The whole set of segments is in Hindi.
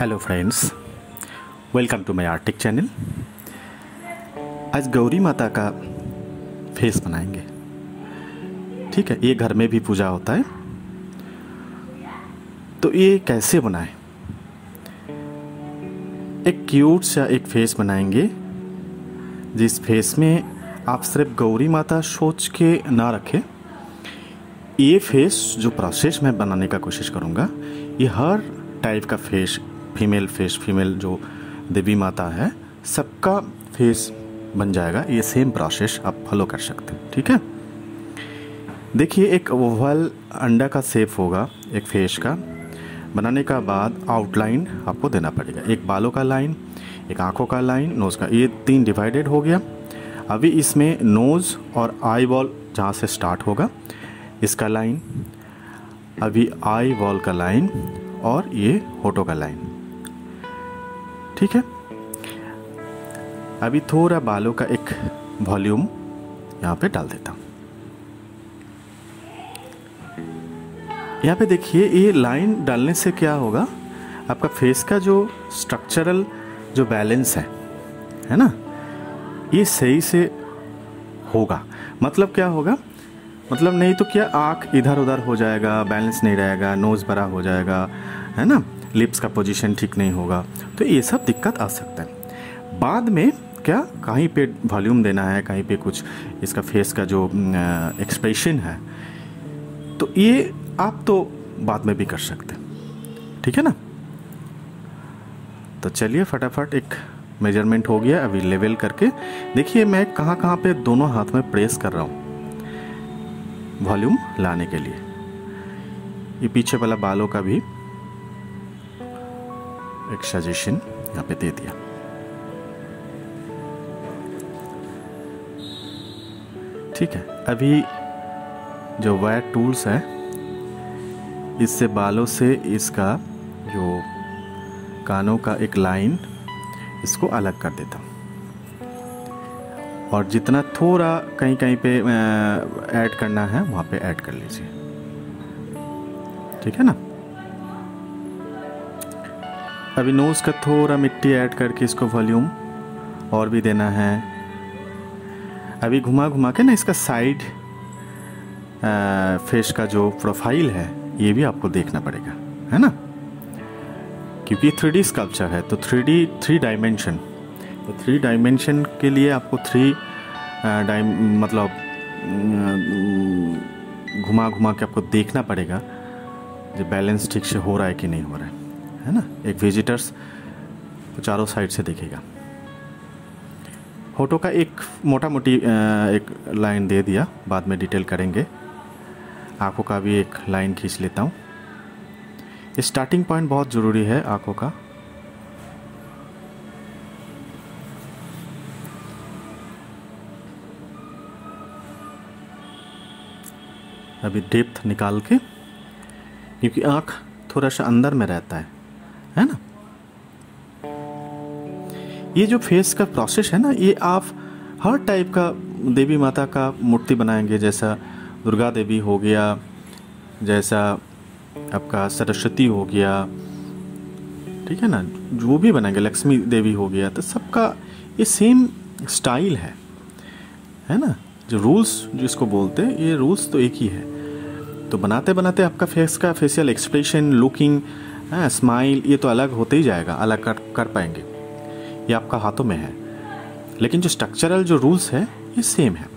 Hello friends welcome to my artic channel आज गौरी माता का फेस बनाएँगे। ठीक है, ये घर में भी पूजा होता है। तो ये कैसे बनाएँ? एक क्यूट सा एक फेस बनाएँगे, जिस फेस में आप सिर्फ़ गौरी माता सोच के ना रखें। ये फेस जो प्रोसेस मैं बनाने का कोशिश करूँगा, ये हर टाइप का फेस फीमेल फेस, फीमेल जो देवी माता है, सबका फेस बन जाएगा। ये सेम प्रोसेस आप फॉलो कर सकते हैं, ठीक है? देखिए, एक ओवल अंडा का शेप होगा, एक फेस का। बनाने का बाद आउटलाइन आपको देना पड़ेगा। एक बालों का लाइन एक आँखों का लाइन नोज़ का। ये तीन डिवाइडेड हो गया। अभी इसमें नोज़ और आई बॉल जहाँ से स्टार्ट होगा, इसका लाइन अभी आई वॉल का लाइन और ये होटो का लाइन ठीक है? अभी थोड़ा बालों का एक वॉल्यूम यहाँ पे डाल देता हूँ। यहाँ पे देखिए, ये लाइन डालने से क्या होगा? आपका फेस का जो स्ट्रक्चरल जो बैलेंस है है ना? ये सही से होगा। मतलब क्या होगा? मतलब नहीं तो क्या आँख इधर उधर हो जाएगा बैलेंस नहीं रहेगा नोज़ बड़ा हो जाएगा, है ना? लिप्स का पोजीशन ठीक नहीं होगा। तो ये सब दिक्कत आ सकता है। बाद में क्या कहीं पे वॉल्यूम देना है, कहीं पे कुछ इसका फेस का जो एक्सप्रेशन है तो ये आप तो बाद में भी कर सकते हैं। ठीक है ना? तो चलिए फटाफट एक मेज़रमेंट हो गया, अभी लेवल करके। देखिए मैं कहाँ कहाँ पे दोनों हाथ में प्रेस कर रहा हूँ। वॉल्यूम लाने के लिए। ये पीछे वाला बालों का भी एक सजेशन यहाँ पे दे दिया। ठीक है, अभी जो वायर टूल्स है, इससे बालों से इसका जो कानों का एक लाइन इसको अलग कर देता हूँ। और जितना थोड़ा कहीं कहीं पे ऐड करना है, वहाँ पे ऐड कर लीजिए। ठीक है ना? अभी नोज़ का थोड़ा मिट्टी ऐड करके इसको वॉल्यूम और भी देना है। अभी घुमा घुमा के ना इसका साइड फेस का जो प्रोफ़ाइल है, ये भी आपको देखना पड़ेगा, है ना? क्योंकि थ्री डी स्कल्पचर है तो थ्री डी थ्री डायमेंशन तो थ्री डायमेंशन के लिए आपको थ्री डाइम मतलब घुमा घुमा के आपको देखना पड़ेगा, जो बैलेंस ठीक से हो रहा है कि नहीं हो रहा है। है ना? एक विजिटर्स चारों साइड से देखेगा। फ़ोटो का एक मोटा मोटी एक लाइन दे दिया। बाद में डिटेल करेंगे। आँखों का भी एक लाइन खींच लेता हूँ। स्टार्टिंग पॉइंट बहुत ज़रूरी है आँखों का। अभी डेप्थ निकाल के, क्योंकि आँख थोड़ा सा अंदर में रहता है। है ना? ये जो फेस का प्रोसेस है ना, ये आप हर टाइप का देवी माता का मूर्ति बनाएँगे, जैसा दुर्गा देवी हो गया, जैसा आपका सरस्वती हो गया, ठीक है ना? जो भी बनाएँगे, लक्ष्मी देवी हो गया तो सबका ये सेम स्टाइल है है ना? जो रूल्स जिसको बोलते हैं, ये रूल्स तो एक ही है। तो बनाते बनाते आपका फेस का फेशियल एक्सप्रेशन लुकिंग स्माइल ये तो अलग होते ही जाएगा अलग कर कर पाएँगे। ये आपका हाथों में है। लेकिन जो स्ट्रक्चरल जो रूल्स है ये सेम है।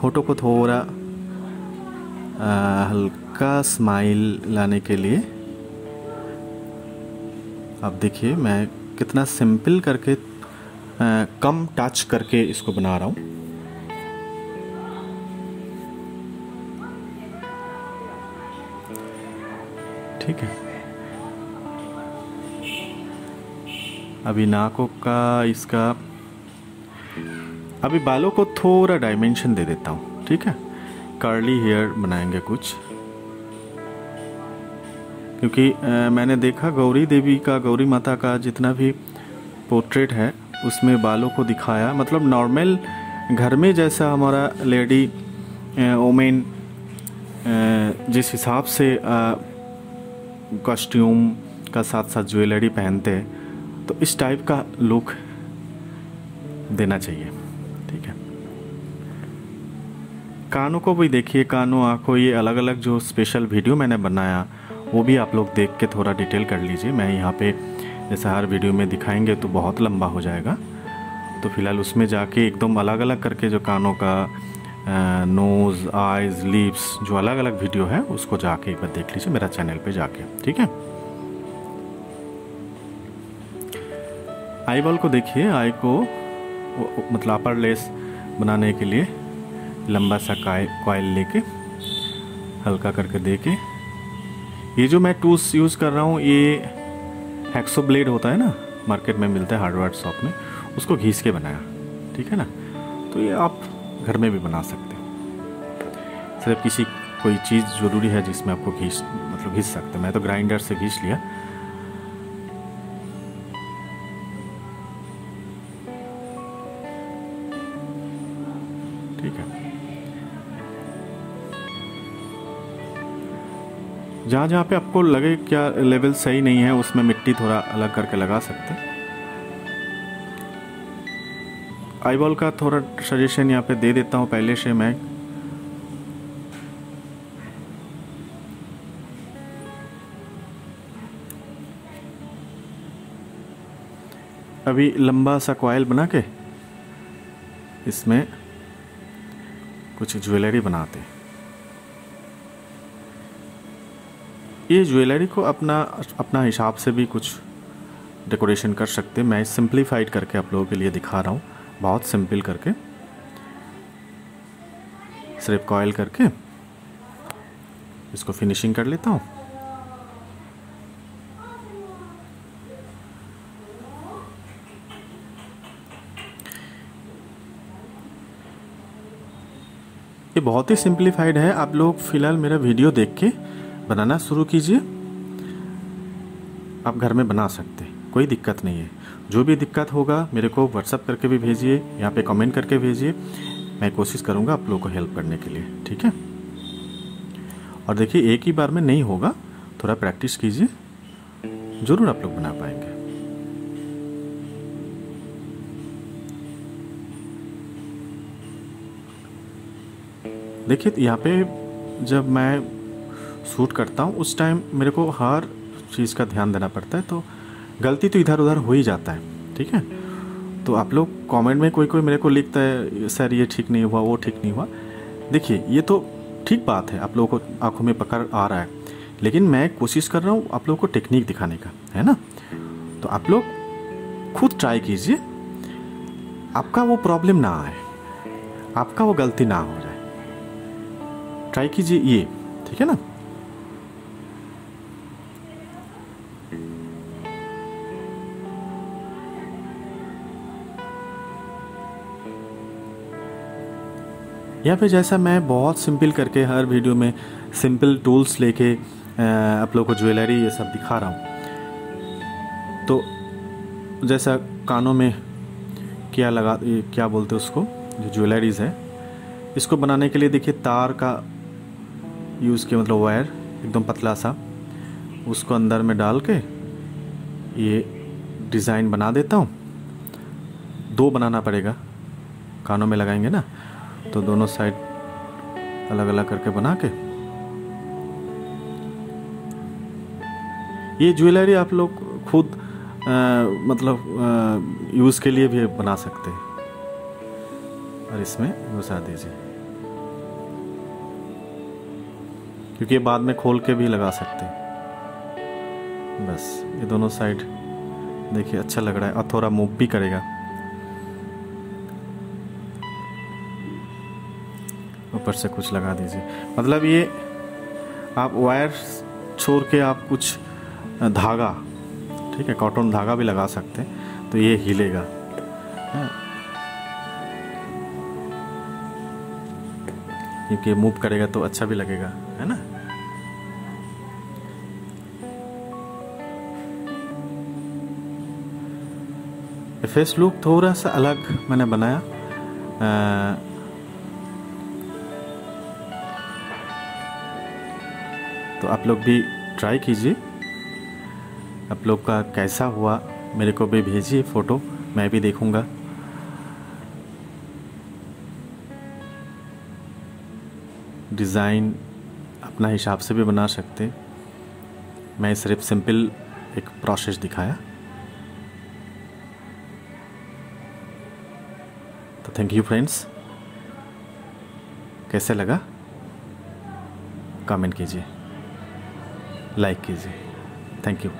फ़ोटो को थोड़ा हल्का स्माइल लाने के लिए अब देखिए मैं कितना सिंपल करके आ, कम टच करके इसको बना रहा हूँ। ठीक है। अभी नाकों का इसका अभी बालों को थोड़ा डायमेंशन दे देता हूँ ठीक है? कर्ली हेयर बनाएँगे कुछ। क्योंकि आ, मैंने देखा गौरी देवी का गौरी माता का जितना भी पोर्ट्रेट है उसमें बालों को दिखाया। मतलब नॉर्मल घर में जैसा हमारा लेडी ओमेन जिस हिसाब से कॉस्ट्यूम का साथ साथ ज्वेलरी पहनते हैं तो इस टाइप का लुक देना चाहिए, ठीक है? कानों को भी देखिए, कानों, आँखों, ये अलग अलग जो स्पेशल वीडियो मैंने बनाया, वो भी आप लोग देख के थोड़ा डिटेल कर लीजिए। मैं यहाँ पे जैसे हर वीडियो में दिखाएँगे तो बहुत लंबा हो जाएगा। तो फ़िलहाल उसमें जाके एकदम अलग अलग करके जो कानों का नोज़ आइज़ लिप्स जो अलग अलग वीडियो है, उसको जाके एक बार देख लीजिए मेरा चैनल पे जाके, ठीक है? आई बॉल को देखिए आई को मतलब अपर लेस बनाने के लिए लंबा सा कॉयल लेके, हल्का करके दे के ये जो मैं टूल्स यूज़ कर रहा हूँ, ये हैक्सो ब्लेड होता है ना मार्केट में मिलता है हार्डवेयर शॉप में, उसको घीस के बनाया, ठीक है ना? तो ये आप घर में भी बना सकते हैं। सिर्फ़ किसी कोई चीज़ ज़रूरी है जिसमें आपको घीस मतलब घिस सकते मैं तो ग्राइंडर से घीस लिया। ठीक है। जहाँ जहाँ पे आपको लगे क्या लेवल सही नहीं है, उसमें मिट्टी थोड़ा अलग करके लगा सकते हैं। आई बॉल का थोड़ा सजेशन यहाँ पे दे देता हूँ पहले से मैं। अभी लंबा सा कॉयल बना के इसमें कुछ ज्वेलरी बनाते हैं। ये ज्वेलरी को अपना अपना हिसाब से भी कुछ डेकोरेशन कर सकते हैं। मैं सिंप्लीफाइड करके आप लोगों के लिए दिखा रहा हूँ। बहुत सिंपल करके, सिर्फ़ कॉयल करके, इसको फिनिशिंग कर लेता हूँ। ये बहुत ही सिंप्लीफाइड है। आप लोग फ़िलहाल मेरा वीडियो देख के बनाना शुरू कीजिए। आप घर में बना सकते हैं। कोई दिक्कत नहीं है। जो भी दिक्कत होगा, मेरे को व्हाट्सअप करके भी भेजिए, यहाँ पे कमेंट करके भेजिए। मैं कोशिश करूँगा आप लोगों को हेल्प करने के लिए, ठीक है? और देखिए, एक ही बार में नहीं होगा, थोड़ा प्रैक्टिस कीजिए। ज़रूर आप लोग बना पाएँगे। देखिए, यहाँ पे जब मैं शूट करता हूँ, उस टाइम मेरे को हर चीज़ का ध्यान देना पड़ता है तो गलती तो इधर उधर हो ही जाता है, ठीक है? तो आप लोग कमेंट में कोई कोई मेरे को लिखता है, सर, ये ठीक नहीं हुआ, वो ठीक नहीं हुआ। देखिए, ये तो ठीक बात है, आप लोगों को आँखों में पकड़ आ रहा है। लेकिन मैं कोशिश कर रहा हूँ आप लोगों को टेक्निक दिखाने का, है ना? तो आप लोग खुद ट्राई कीजिए। आपका वो प्रॉब्लम ना आए, आपका वो गलती ना हो जाए। ट्राई कीजिए ये, ठीक है ना? या फिर जैसा मैं बहुत सिंपल करके हर वीडियो में सिंपल टूल्स लेके आप लोग को ज्वेलरी ये सब दिखा रहा हूँ। तो जैसा कानों में क्या लगा क्या बोलते उसको, जो ज्वेलरीज है, इसको बनाने के लिए देखिए तार का यूज़ किया मतलब वायर एकदम पतला सा, उसको अंदर में डाल के ये डिज़ाइन बना देता हूँ। दो बनाना पड़ेगा, कानों में लगाएँगे ना तो दोनों साइड अलग अलग करके बना के। ये ज्वेलरी आप लोग खुद आ, मतलब यूज़ के लिए भी बना सकते हैं। और इसमें घुसा दीजिए। क्योंकि ये बाद में खोल के भी लगा सकते हैं। बस ये दोनों साइड देखिए अच्छा लग रहा है। और थोड़ा मूव भी करेगा। ऊपर से कुछ लगा दीजिए। मतलब ये आप वायर छोड़ के आप कुछ धागा ठीक है कॉटन धागा भी लगा सकते हैं तो ये हिलेगा। क्योंकि मूव करेगा तो अच्छा भी लगेगा है ना? फेस लुक थोड़ा सा अलग मैंने बनाया। आ, तो आप लोग भी ट्राई कीजिए। आप लोग का कैसा हुआ, मेरे को भी भेजिए फ़ोटो मैं भी देखूँगा। डिज़ाइन अपना हिसाब से भी बना सकते। मैं सिर्फ़ सिंपल एक प्रोसेस दिखाया। तो थैंक यू फ्रेंड्स कैसे लगा? कमेंट कीजिए। लाइक कीजिए थैंक यू